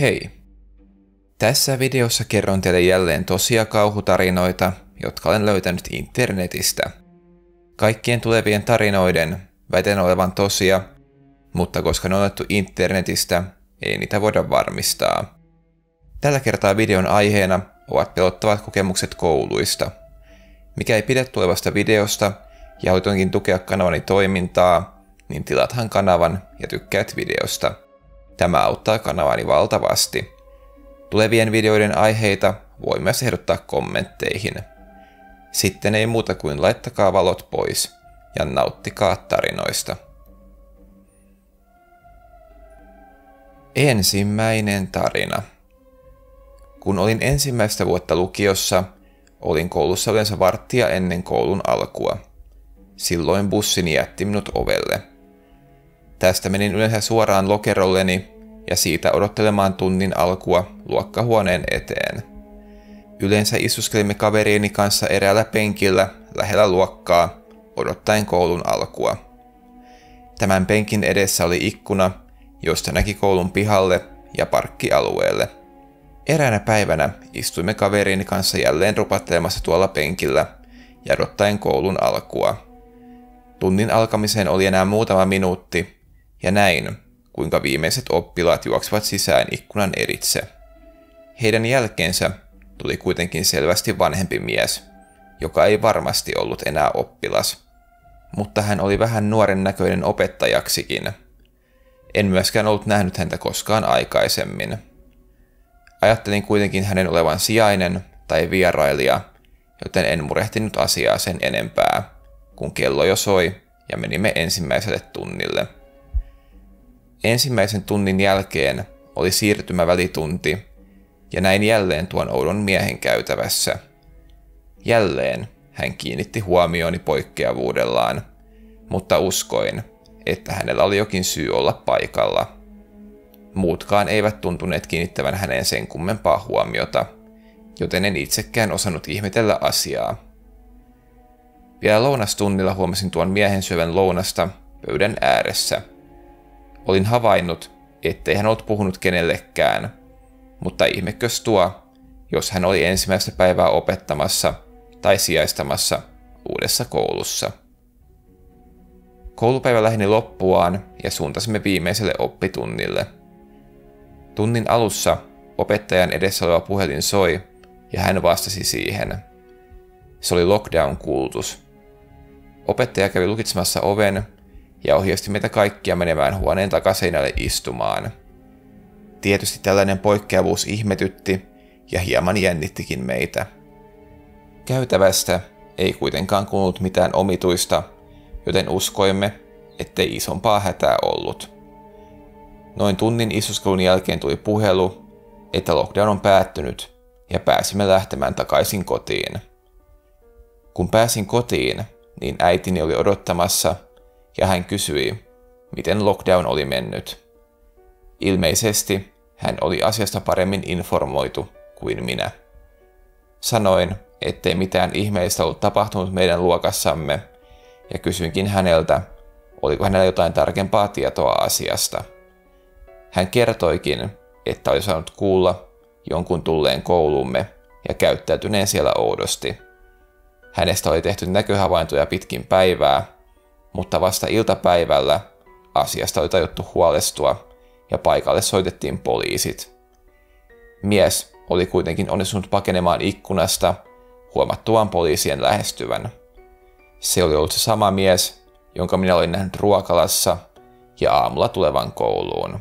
Hei! Tässä videossa kerron teille jälleen tosia kauhutarinoita, jotka olen löytänyt internetistä. Kaikkien tulevien tarinoiden väitän olevan tosia, mutta koska ne on otettu internetistä, ei niitä voida varmistaa. Tällä kertaa videon aiheena ovat pelottavat kokemukset kouluista. Mikä ei pidä tulevasta videosta ja haluat tukea kanavani toimintaa, niin tilathan kanavan ja tykkäät videosta – Tämä auttaa kanavani valtavasti. Tulevien videoiden aiheita voi myös ehdottaa kommentteihin. Sitten ei muuta kuin laittakaa valot pois ja nauttikaa tarinoista. Ensimmäinen tarina. Kun olin ensimmäistä vuotta lukiossa, olin koulussa yleensä varttia ennen koulun alkua. Silloin bussini jätti minut ovelle – Tästä menin yleensä suoraan lokerolleni ja siitä odottelemaan tunnin alkua luokkahuoneen eteen. Yleensä istuskelimme kaverieni kanssa eräällä penkillä lähellä luokkaa, odottaen koulun alkua. Tämän penkin edessä oli ikkuna, josta näki koulun pihalle ja parkkialueelle. Eräänä päivänä istuimme kaverieni kanssa jälleen rupattelemassa tuolla penkillä ja odottaen koulun alkua. Tunnin alkamiseen oli enää muutama minuutti, ja näin, kuinka viimeiset oppilaat juoksivat sisään ikkunan eritse. Heidän jälkeensä tuli kuitenkin selvästi vanhempi mies, joka ei varmasti ollut enää oppilas. Mutta hän oli vähän nuoren näköinen opettajaksikin. En myöskään ollut nähnyt häntä koskaan aikaisemmin. Ajattelin kuitenkin hänen olevan sijainen tai vierailija, joten en murehtinut asiaa sen enempää, kun kello jo soi ja menimme ensimmäiselle tunnille. Ensimmäisen tunnin jälkeen oli siirtymävälitunti, ja näin jälleen tuon oudon miehen käytävässä. Jälleen hän kiinnitti huomioni poikkeavuudellaan, mutta uskoin, että hänellä oli jokin syy olla paikalla. Muutkaan eivät tuntuneet kiinnittävän häneen sen kummempaa huomiota, joten en itsekään osannut ihmetellä asiaa. Vielä lounastunnilla huomasin tuon miehen syövän lounasta pöydän ääressä – Olin havainnut, ettei hän ollut puhunut kenellekään, mutta ihmekös tuo, jos hän oli ensimmäistä päivää opettamassa tai sijaistamassa uudessa koulussa. Koulupäivä lähini loppuaan ja suuntasimme viimeiselle oppitunnille. Tunnin alussa opettajan edessä oleva puhelin soi ja hän vastasi siihen. Se oli lockdown-kuulutus. Opettaja kävi lukitsemassa oven ja ohjasti meitä kaikkia menemään huoneen takaseinälle istumaan. Tietysti tällainen poikkeavuus ihmetytti ja hieman jännittikin meitä. Käytävästä ei kuitenkaan kuulunut mitään omituista, joten uskoimme, ettei isompaa hätää ollut. Noin tunnin istuskelun jälkeen tuli puhelu, että lockdown on päättynyt ja pääsimme lähtemään takaisin kotiin. Kun pääsin kotiin, niin äitini oli odottamassa ja hän kysyi, miten lockdown oli mennyt. Ilmeisesti hän oli asiasta paremmin informoitu kuin minä. Sanoin, ettei mitään ihmeistä ollut tapahtunut meidän luokassamme, ja kysyinkin häneltä, oliko hänellä jotain tarkempaa tietoa asiasta. Hän kertoikin, että oli saanut kuulla jonkun tulleen koulumme ja käyttäytyneen siellä oudosti. Hänestä oli tehty näköhavaintoja pitkin päivää, mutta vasta iltapäivällä asiasta oli tajuttu huolestua ja paikalle soitettiin poliisit. Mies oli kuitenkin onnistunut pakenemaan ikkunasta huomattuaan poliisien lähestyvän. Se oli ollut se sama mies, jonka minä olin nähnyt ruokalassa ja aamulla tulevan kouluun.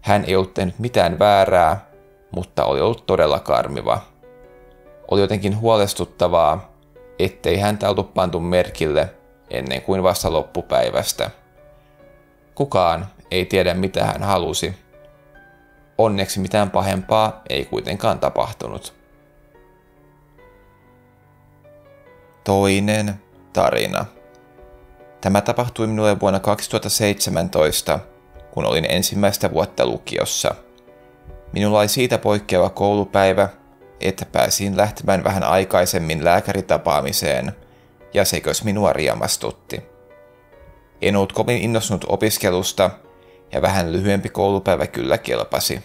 Hän ei ollut tehnyt mitään väärää, mutta oli ollut todella karmiva. Oli jotenkin huolestuttavaa, ettei häntä oltu pantu merkille ennen kuin vasta loppupäivästä. Kukaan ei tiedä mitä hän halusi. Onneksi mitään pahempaa ei kuitenkaan tapahtunut. Toinen tarina. Tämä tapahtui minulle vuonna 2017, kun olin ensimmäistä vuotta lukiossa. Minulla oli siitä poikkeava koulupäivä, että pääsin lähtemään vähän aikaisemmin lääkäritapaamiseen – ja sekös minua riemastutti. En ollut kovin innostunut opiskelusta, ja vähän lyhyempi koulupäivä kyllä kelpasi.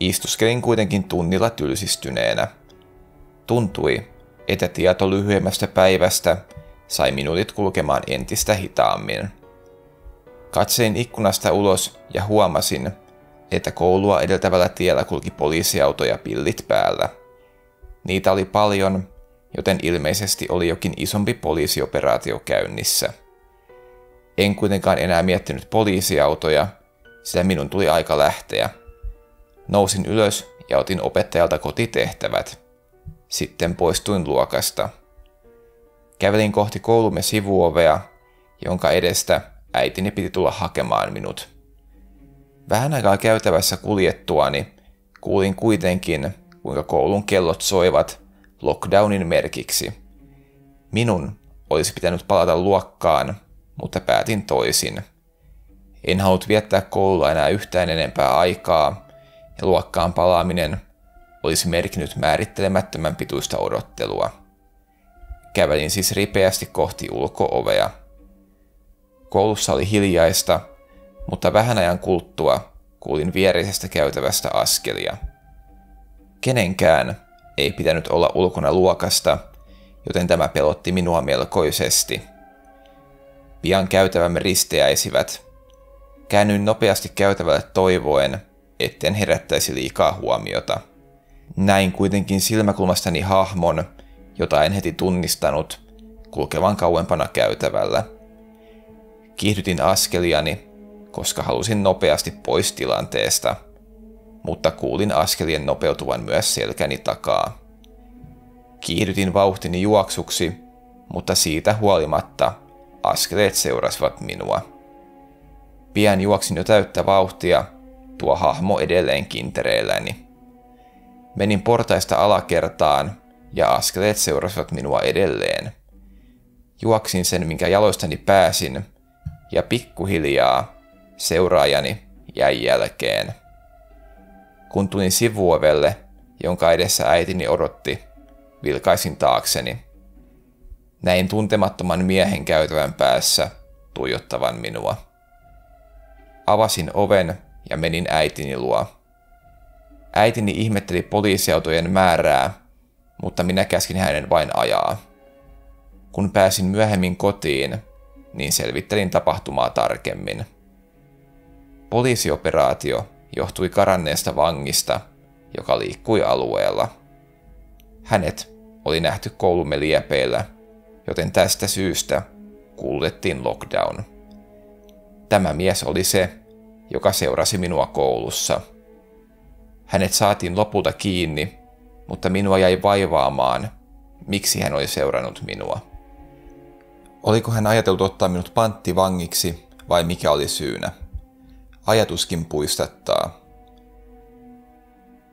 Istuskelin kuitenkin tunnilla tylsistyneenä. Tuntui, että tieto lyhyemmästä päivästä sai minuutit kulkemaan entistä hitaammin. Katsein ikkunasta ulos ja huomasin, että koulua edeltävällä tiellä kulki poliisiauto ja pillit päällä. Niitä oli paljon, joten ilmeisesti oli jokin isompi poliisioperaatio käynnissä. En kuitenkaan enää miettinyt poliisiautoja, sillä minun tuli aika lähteä. Nousin ylös ja otin opettajalta kotitehtävät. Sitten poistuin luokasta. Kävelin kohti koulumme sivuovea, jonka edestä äitini piti tulla hakemaan minut. Vähän aikaa käytävässä kuljettuani kuulin kuitenkin, kuinka koulun kellot soivat lockdownin merkiksi. Minun olisi pitänyt palata luokkaan, mutta päätin toisin. En halunnut viettää koulua enää yhtään enempää aikaa, ja luokkaan palaaminen olisi merkinnyt määrittelemättömän pituista odottelua. Kävelin siis ripeästi kohti ulkoovea. Koulussa oli hiljaista, mutta vähän ajan kuluttua kuulin viereisestä käytävästä askelia. Kenenkään ei pitänyt olla ulkona luokasta, joten tämä pelotti minua melkoisesti. Pian käytävämme risteäisivät. Käännyin nopeasti käytävälle toivoen, etten herättäisi liikaa huomiota. Näin kuitenkin silmäkulmastani hahmon, jota en heti tunnistanut, kulkevan kauempana käytävällä. Kiihdytin askeliani, koska halusin nopeasti pois tilanteesta, mutta kuulin askelien nopeutuvan myös selkäni takaa. Kiihdytin vauhtini juoksuksi, mutta siitä huolimatta askeleet seurasivat minua. Pian juoksin jo täyttä vauhtia, tuo hahmo edelleen kintereelläni. Menin portaista alakertaan ja askeleet seurasivat minua edelleen. Juoksin sen, minkä jaloistani pääsin, ja pikkuhiljaa seuraajani jäi jälkeen. Kun tulin sivuovelle, jonka edessä äitini odotti, vilkaisin taakseni. Näin tuntemattoman miehen käytävän päässä tuijottavan minua. Avasin oven ja menin äitini luo. Äitini ihmetteli poliisiautojen määrää, mutta minä käskin hänen vain ajaa. Kun pääsin myöhemmin kotiin, niin selvittelin tapahtumaa tarkemmin. Poliisioperaatio johtui karanneesta vangista, joka liikkui alueella. Hänet oli nähty koulumme liepeillä, joten tästä syystä kuulutettiin lockdown. Tämä mies oli se, joka seurasi minua koulussa. Hänet saatiin lopulta kiinni, mutta minua jäi vaivaamaan, miksi hän oli seurannut minua. Oliko hän ajateltu ottaa minut panttivangiksi vai mikä oli syynä? Ajatuskin puistattaa.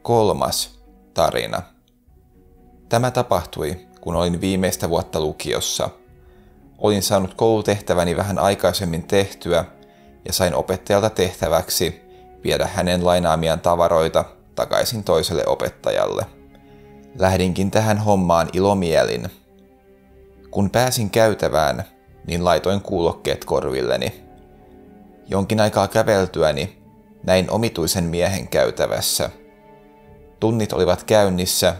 Kolmas tarina. Tämä tapahtui, kun olin viimeistä vuotta lukiossa. Olin saanut koulutehtäväni vähän aikaisemmin tehtyä ja sain opettajalta tehtäväksi viedä hänen lainaamiaan tavaroita takaisin toiselle opettajalle. Lähdinkin tähän hommaan ilomielin. Kun pääsin käytävään, niin laitoin kuulokkeet korvilleni. Jonkin aikaa käveltyäni näin omituisen miehen käytävässä. Tunnit olivat käynnissä,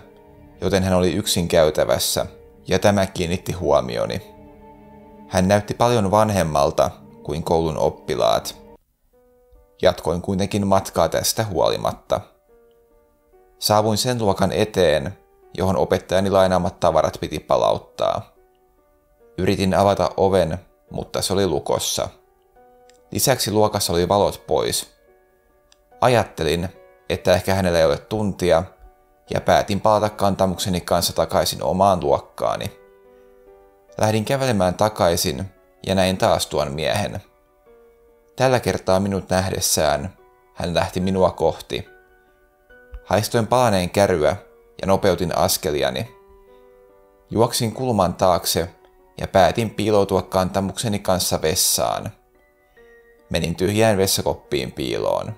joten hän oli yksin käytävässä, ja tämä kiinnitti huomioni. Hän näytti paljon vanhemmalta kuin koulun oppilaat. Jatkoin kuitenkin matkaa tästä huolimatta. Saavuin sen luokan eteen, johon opettajani lainaamat tavarat piti palauttaa. Yritin avata oven, mutta se oli lukossa – Lisäksi luokassa oli valot pois. Ajattelin, että ehkä hänellä ei ole tuntia, ja päätin palata kantamukseni kanssa takaisin omaan luokkaani. Lähdin kävelemään takaisin ja näin taas tuon miehen. Tällä kertaa minut nähdessään hän lähti minua kohti. Haistoin palaneen käryä ja nopeutin askeliani. Juoksin kulman taakse ja päätin piiloutua kantamukseni kanssa vessaan. Menin tyhjään vessakoppiin piiloon.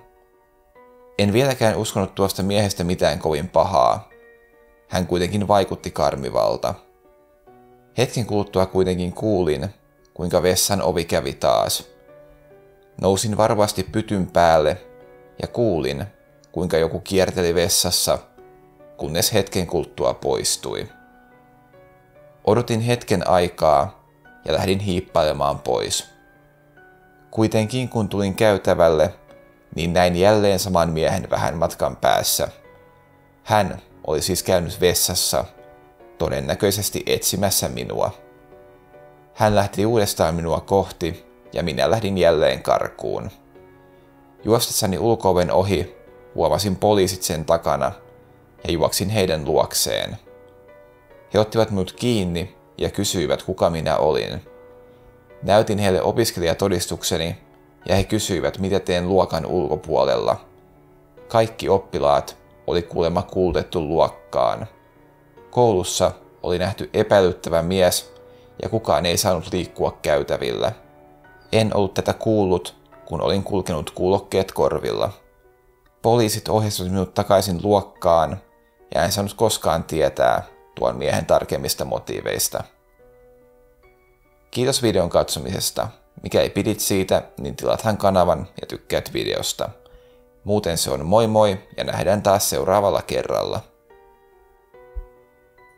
En vieläkään uskonut tuosta miehestä mitään kovin pahaa. Hän kuitenkin vaikutti karmivalta. Hetken kuluttua kuitenkin kuulin, kuinka vessan ovi kävi taas. Nousin varovasti pytyn päälle ja kuulin, kuinka joku kierteli vessassa, kunnes hetken kulttua poistui. Odotin hetken aikaa ja lähdin hiippailemaan pois. Kuitenkin kun tulin käytävälle, niin näin jälleen saman miehen vähän matkan päässä. Hän oli siis käynyt vessassa, todennäköisesti etsimässä minua. Hän lähti uudestaan minua kohti ja minä lähdin jälleen karkuun. Juostessani ulkooven ohi huomasin poliisit sen takana ja juoksin heidän luokseen. He ottivat minut kiinni ja kysyivät, kuka minä olin. Näytin heille opiskelijatodistukseni ja he kysyivät, mitä teen luokan ulkopuolella. Kaikki oppilaat oli kuulemma kuultettu luokkaan. Koulussa oli nähty epäilyttävä mies ja kukaan ei saanut liikkua käytävillä. En ollut tätä kuullut, kun olin kulkenut kuulokkeet korvilla. Poliisit ohjasivat minut takaisin luokkaan ja en saanut koskaan tietää tuon miehen tarkemmista motiiveista. Kiitos videon katsomisesta. Mikä ei pidit siitä, niin tilathan kanavan ja tykkäät videosta. Muuten se on moi moi ja nähdään taas seuraavalla kerralla.